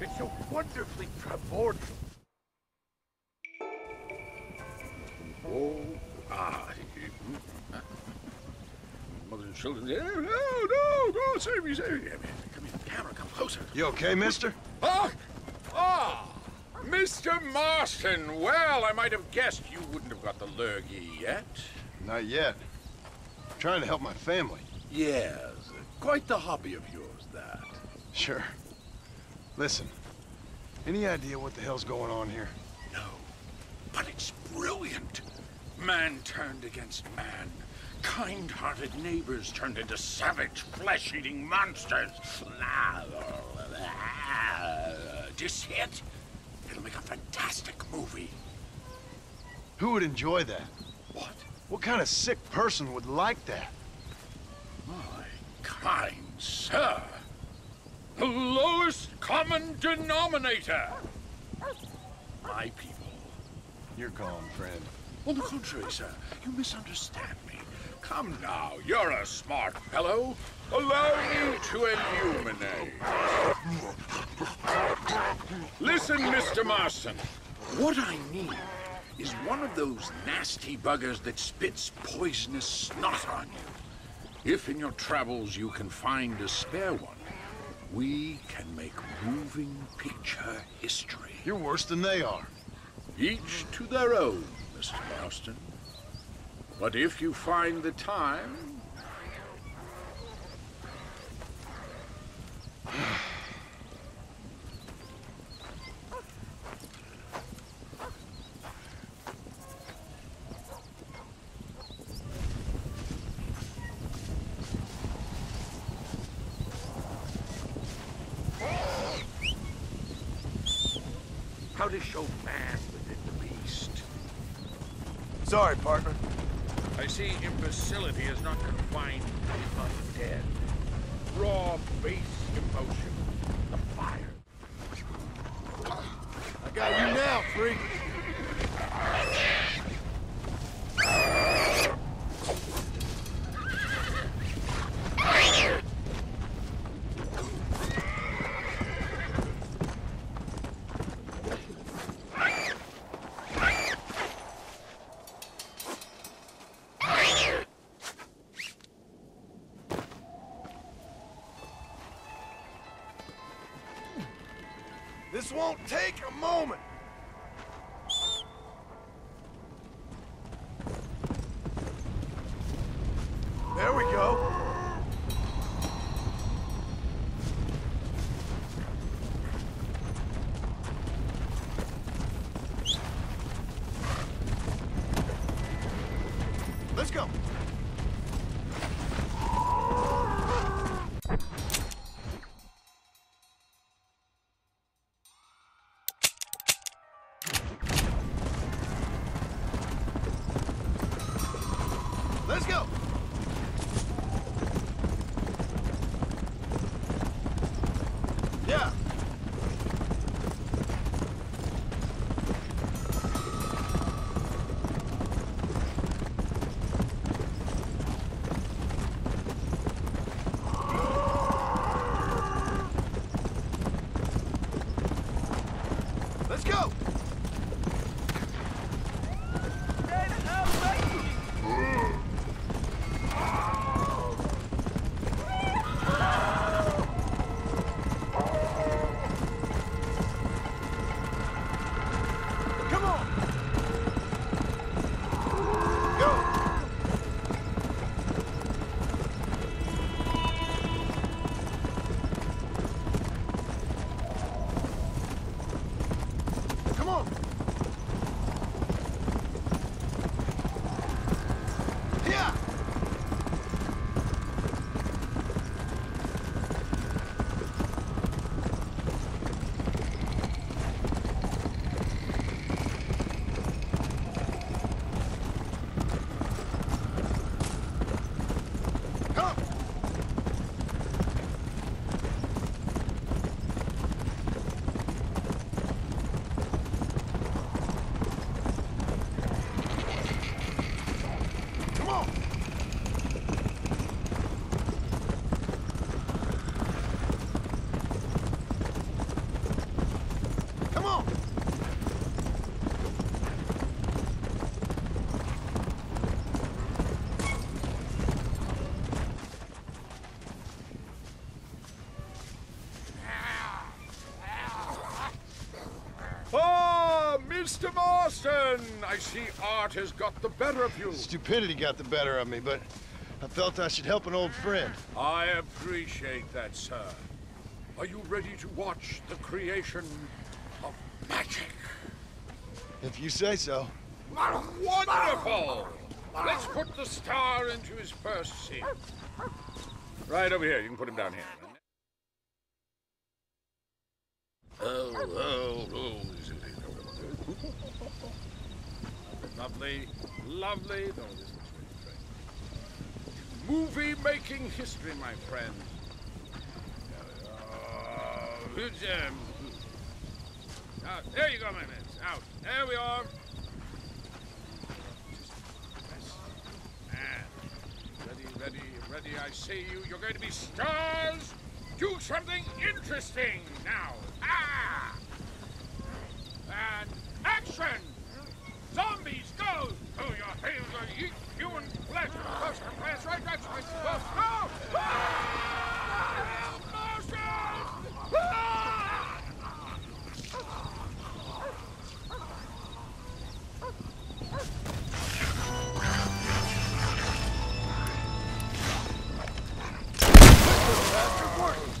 It's so wonderfully primordial. Oh, ah. Mother and children. No, no, no, save me, save me. Come here, camera, come closer. You okay, mister? Ah! Ah! Mr. Marston! Well, I might have guessed you wouldn't have got the lurgy yet. Not yet. I'm trying to help my family. Yes, quite the hobby of yours, that. Sure. Listen, any idea what the hell's going on here? No, but it's brilliant. Man turned against man. Kind-hearted neighbors turned into savage, flesh-eating monsters. Do you see it? It'll make a fantastic movie. Who would enjoy that? What? What kind of sick person would like that? My kind sir. The lowest common denominator. My people. You're calm, friend. On the contrary, sir, you misunderstand me. Come now, you're a smart fellow. Allow me to illuminate. Listen, Mr. Marston. What I need is one of those nasty buggers that spits poisonous snot on you. If in your travels you can find a spare one, we can make moving picture history. You're worse than they are. Each to their own, Mr. Marston. But if you find the time... to show man within the beast. Sorry, partner. I see imbecility is not confined to the undead. Raw, base emotion. The fire. I got you now, freak. This won't take a moment. Let's go. Yeah. Let's go. Come. On. Marston! I see art has got the better of you. Stupidity got the better of me, but I felt I should help an old friend. I appreciate that, sir. Are you ready to watch the creation of magic? If you say so. Wonderful! Let's put the star into his first scene. Right over here. You can put him down here. Oh, oh, oh. Lovely, lovely. No, this really Movie making history, my friend. Uh, out. There you go, my man. Out. There we are. Ready, ready, ready. I see you. You're going to be stars. Do something interesting now. Ah! and action! Zombies, go! Oh, your hands are eat human flesh! First class, right, right, right, well, no! Ah! Marshals!